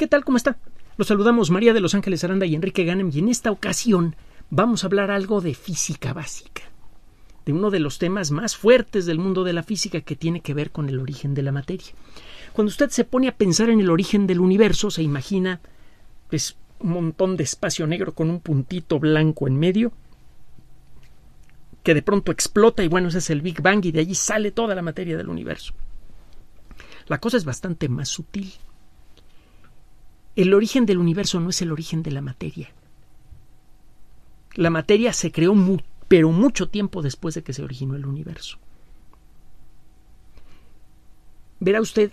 ¿Qué tal? ¿Cómo está? Los saludamos María de Los Ángeles Aranda y Enrique Ganem y en esta ocasión vamos a hablar algo de física básica, de uno de los temas más fuertes del mundo de la física que tiene que ver con el origen de la materia. Cuando usted se pone a pensar en el origen del universo, se imagina pues un montón de espacio negro con un puntito blanco en medio que de pronto explota y bueno, ese es el Big Bang y de allí sale toda la materia del universo. La cosa es bastante más sutil. El origen del universo no es el origen de la materia. La materia se creó pero mucho tiempo después de que se originó el universo. Verá usted,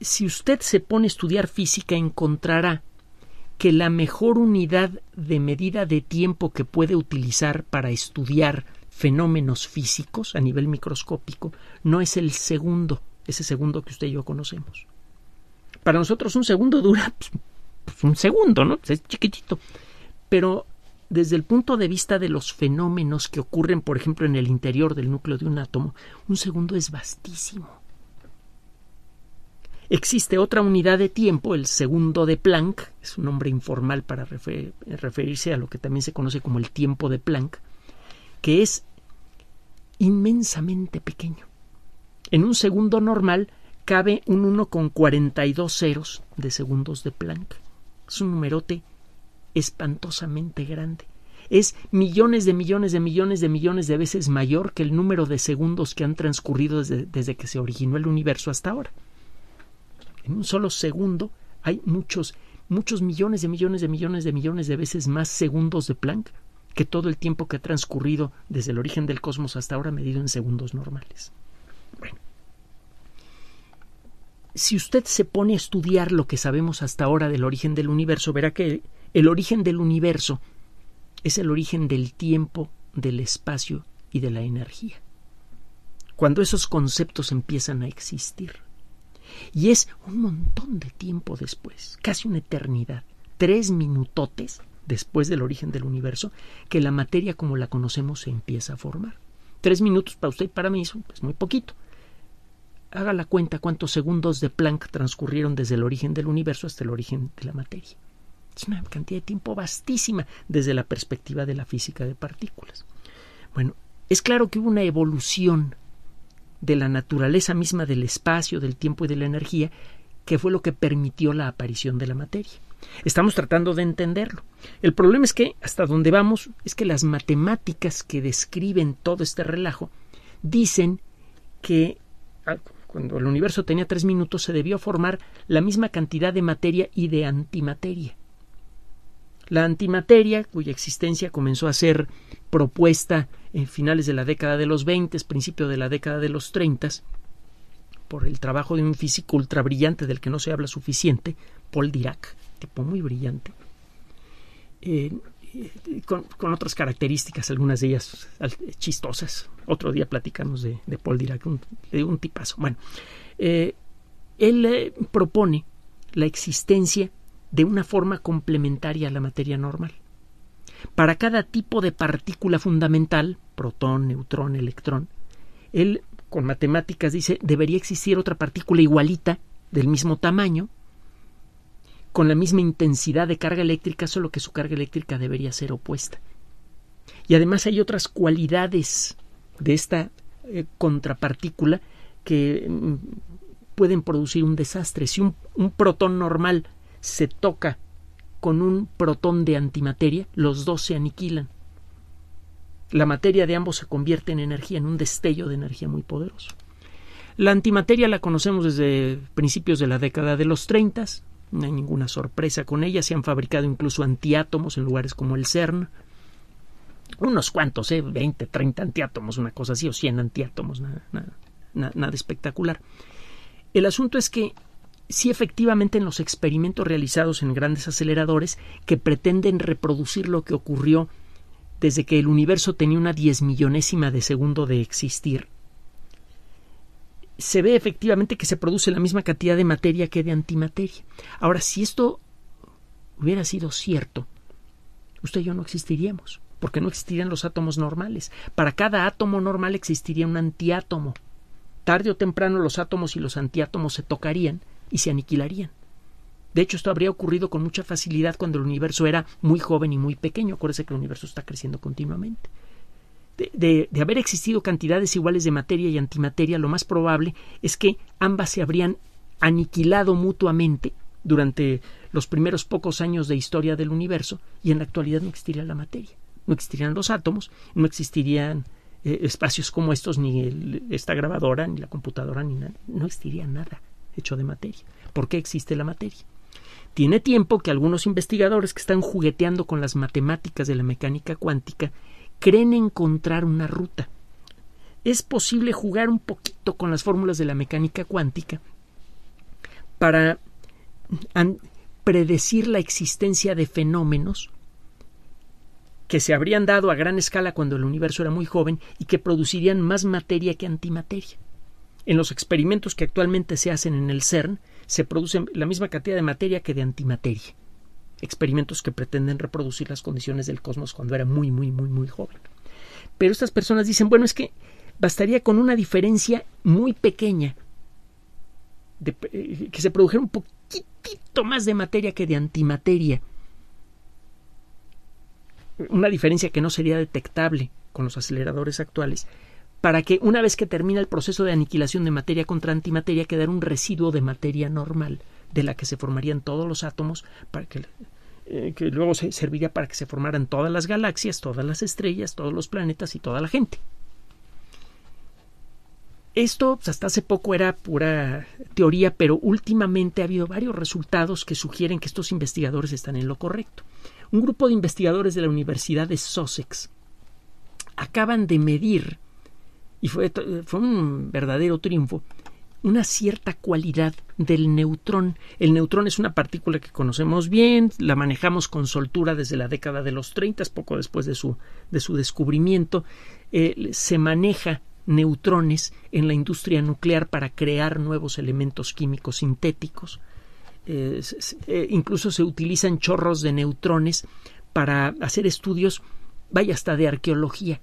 si usted se pone a estudiar física encontrará que la mejor unidad de medida de tiempo que puede utilizar para estudiar fenómenos físicos a nivel microscópico no es el segundo, ese segundo que usted y yo conocemos. Para nosotros un segundo dura pues, pues, un segundo, ¿no? Es chiquitito. Pero desde el punto de vista de los fenómenos que ocurren, por ejemplo, en el interior del núcleo de un átomo, un segundo es vastísimo. Existe otra unidad de tiempo, el segundo de Planck, es un nombre informal para referirse a lo que también se conoce como el tiempo de Planck, que es inmensamente pequeño. En un segundo normal cabe un 1 con 42 ceros de segundos de Planck. Es un numerote espantosamente grande. Es millones de millones de millones de millones de veces mayor que el número de segundos que han transcurrido desde, desde que se originó el universo hasta ahora. En un solo segundo hay muchos, muchos millones de millones de millones de millones de veces más segundos de Planck que todo el tiempo que ha transcurrido desde el origen del cosmos hasta ahora medido en segundos normales. Bueno, si usted se pone a estudiar lo que sabemos hasta ahora del origen del universo, verá que el origen del universo es el origen del tiempo, del espacio y de la energía. Cuando esos conceptos empiezan a existir. Y es un montón de tiempo después, casi una eternidad, tres minutotes después del origen del universo, que la materia como la conocemos se empieza a formar. Tres minutos para usted y para mí es muy poquito haga la cuenta cuántos segundos de Planck transcurrieron desde el origen del universo hasta el origen de la materia. Es una cantidad de tiempo vastísima desde la perspectiva de la física de partículas. Bueno, es claro que hubo una evolución de la naturaleza misma del espacio, del tiempo y de la energía, que fue lo que permitió la aparición de la materia. Estamos tratando de entenderlo. El problema es que, hasta donde vamos, es que las matemáticas que describen todo este relajo dicen que cuando el universo tenía tres minutos, se debió formar la misma cantidad de materia y de antimateria. La antimateria, cuya existencia comenzó a ser propuesta en finales de la década de los 20, principio de la década de los 30, por el trabajo de un físico ultra brillante del que no se habla suficiente, Paul Dirac, tipo muy brillante, eh, con, otras características, algunas de ellas chistosas. Otro día platicamos de, Paul Dirac, un, de un tipazo. Bueno, eh, él eh, propone la existencia de una forma complementaria a la materia normal. Para cada tipo de partícula fundamental, protón, neutrón, electrón, él con matemáticas dice debería existir otra partícula igualita del mismo tamaño con la misma intensidad de carga eléctrica, solo que su carga eléctrica debería ser opuesta. Y además hay otras cualidades de esta eh, contrapartícula que mm, pueden producir un desastre. Si un, protón normal se toca con un protón de antimateria, los dos se aniquilan. La materia de ambos se convierte en energía, en un destello de energía muy poderoso. La antimateria la conocemos desde principios de la década de los 30, no hay ninguna sorpresa con ella. Se han fabricado incluso antiátomos en lugares como el CERN. Unos cuantos, ¿eh? 20, 30 antiátomos, una cosa así, o 100 antiátomos, nada, nada, nada espectacular. El asunto es que sí efectivamente en los experimentos realizados en grandes aceleradores que pretenden reproducir lo que ocurrió desde que el universo tenía una diez millonésima de segundo de existir, se ve efectivamente que se produce la misma cantidad de materia que de antimateria. Ahora, si esto hubiera sido cierto, usted y yo no existiríamos, porque no existirían los átomos normales. Para cada átomo normal existiría un antiátomo. Tarde o temprano los átomos y los antiátomos se tocarían y se aniquilarían. De hecho, esto habría ocurrido con mucha facilidad cuando el universo era muy joven y muy pequeño. Acuérdense que el universo está creciendo continuamente. De, haber existido cantidades iguales de materia y antimateria, lo más probable es que ambas se habrían aniquilado mutuamente durante los primeros pocos años de historia del universo y en la actualidad no existiría la materia, no existirían los átomos, no existirían eh, espacios como estos, ni esta grabadora, ni la computadora, ni nada, no existiría nada hecho de materia. ¿Por qué existe la materia? Tiene tiempo que algunos investigadores que están jugueteando con las matemáticas de la mecánica cuántica creen encontrar una ruta. Es posible jugar un poquito con las fórmulas de la mecánica cuántica para predecir la existencia de fenómenos que se habrían dado a gran escala cuando el universo era muy joven y que producirían más materia que antimateria. En los experimentos que actualmente se hacen en el CERN se produce la misma cantidad de materia que de antimateria. Experimentos que pretenden reproducir las condiciones del cosmos cuando era muy, muy, muy, muy joven. Pero estas personas dicen, bueno, es que bastaría con una diferencia muy pequeña eh, que se produjera un poquitito más de materia que de antimateria. Una diferencia que no sería detectable con los aceleradores actuales, para que una vez que termina el proceso de aniquilación de materia contra antimateria quedara un residuo de materia normal de la que se formarían todos los átomos para que, eh, que luego se serviría para que se formaran todas las galaxias, todas las estrellas, todos los planetas y toda la gente. Esto pues, hasta hace poco era pura teoría, pero últimamente ha habido varios resultados que sugieren que estos investigadores están en lo correcto. Un grupo de investigadores de la Universidad de Sussex acaban de medir, y fue, fue un verdadero triunfo, una cierta cualidad del neutrón. El neutrón es una partícula que conocemos bien, la manejamos con soltura desde la década de los 30, poco después de su, de su descubrimiento. Eh, se maneja neutrones en la industria nuclear para crear nuevos elementos químicos sintéticos. Eh, incluso se utilizan chorros de neutrones para hacer estudios, vaya hasta de arqueología.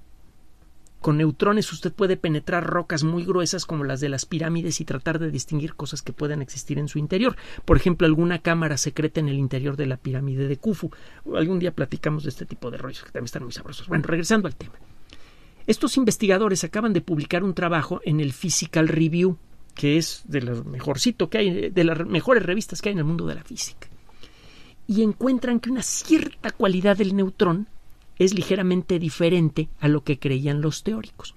Con neutrones usted puede penetrar rocas muy gruesas como las de las pirámides y tratar de distinguir cosas que puedan existir en su interior. Por ejemplo, alguna cámara secreta en el interior de la pirámide de Khufu. Algún día platicamos de este tipo de rollos que también están muy sabrosos. Bueno, regresando al tema. Estos investigadores acaban de publicar un trabajo en el Physical Review, que es de lo mejorcito que hay, de las mejores revistas que hay en el mundo de la física. Y encuentran que una cierta cualidad del neutrón es ligeramente diferente a lo que creían los teóricos.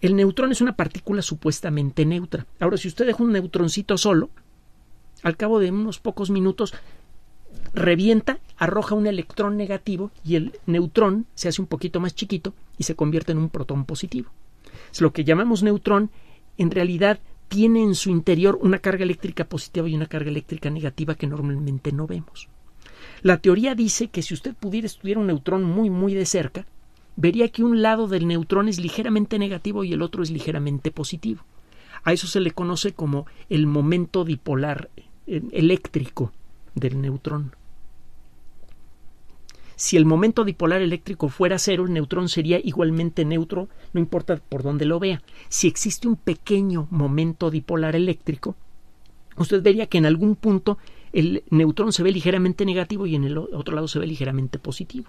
El neutrón es una partícula supuestamente neutra. Ahora, si usted deja un neutroncito solo, al cabo de unos pocos minutos revienta, arroja un electrón negativo y el neutrón se hace un poquito más chiquito y se convierte en un protón positivo. Es lo que llamamos neutrón, en realidad tiene en su interior una carga eléctrica positiva y una carga eléctrica negativa que normalmente no vemos. La teoría dice que si usted pudiera estudiar un neutrón muy muy de cerca, vería que un lado del neutrón es ligeramente negativo y el otro es ligeramente positivo. A eso se le conoce como el momento dipolar eh, eléctrico del neutrón. Si el momento dipolar eléctrico fuera cero, el neutrón sería igualmente neutro, no importa por dónde lo vea. Si existe un pequeño momento dipolar eléctrico, usted vería que en algún punto el neutrón se ve ligeramente negativo y en el otro lado se ve ligeramente positivo.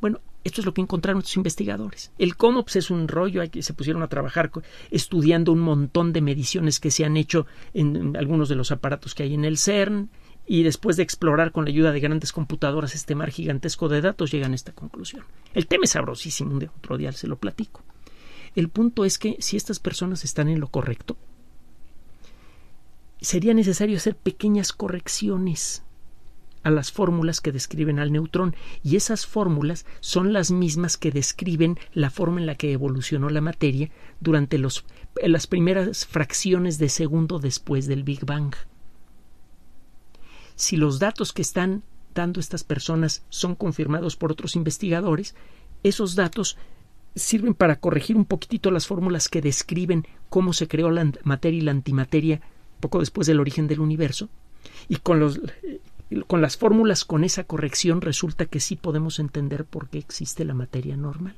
Bueno, esto es lo que encontraron estos investigadores. El COMOPS es un rollo, que se pusieron a trabajar estudiando un montón de mediciones que se han hecho en algunos de los aparatos que hay en el CERN, y después de explorar con la ayuda de grandes computadoras este mar gigantesco de datos llegan a esta conclusión. El tema es sabrosísimo, un día, otro día se lo platico. El punto es que si estas personas están en lo correcto, sería necesario hacer pequeñas correcciones a las fórmulas que describen al neutrón y esas fórmulas son las mismas que describen la forma en la que evolucionó la materia durante los, las primeras fracciones de segundo después del Big Bang. Si los datos que están dando estas personas son confirmados por otros investigadores, esos datos sirven para corregir un poquitito las fórmulas que describen cómo se creó la materia y la antimateria poco después del origen del universo. Y con, los, con las fórmulas con esa corrección resulta que sí podemos entender por qué existe la materia normal.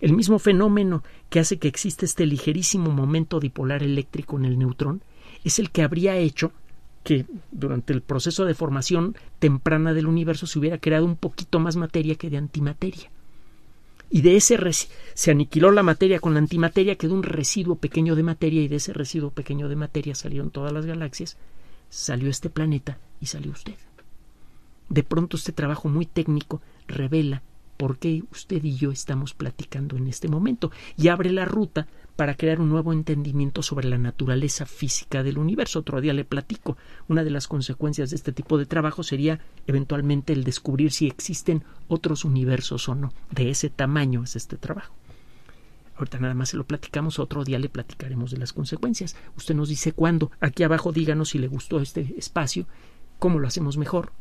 El mismo fenómeno que hace que exista este ligerísimo momento dipolar eléctrico en el neutrón es el que habría hecho que durante el proceso de formación temprana del universo se hubiera creado un poquito más materia que de antimateria. Y de ese se aniquiló la materia con la antimateria, quedó un residuo pequeño de materia y de ese residuo pequeño de materia salieron todas las galaxias, salió este planeta y salió usted. De pronto este trabajo muy técnico revela por qué usted y yo estamos platicando en este momento y abre la ruta para crear un nuevo entendimiento sobre la naturaleza física del universo. Otro día le platico. Una de las consecuencias de este tipo de trabajo sería eventualmente el descubrir si existen otros universos o no. De ese tamaño es este trabajo. Ahorita nada más se lo platicamos, otro día le platicaremos de las consecuencias. Usted nos dice cuándo. Aquí abajo díganos si le gustó este espacio, cómo lo hacemos mejor,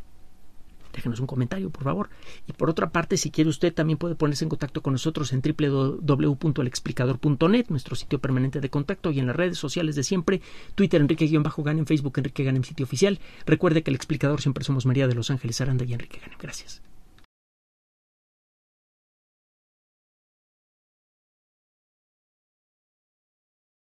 déjenos un comentario, por favor. Y por otra parte, si quiere usted, también puede ponerse en contacto con nosotros en www.alexplicador.net, nuestro sitio permanente de contacto, y en las redes sociales de siempre, Twitter, Enrique-Ganem, Facebook, Enrique Ganem, sitio oficial. Recuerde que el explicador siempre somos María de Los Ángeles Aranda y Enrique Ganem. Gracias.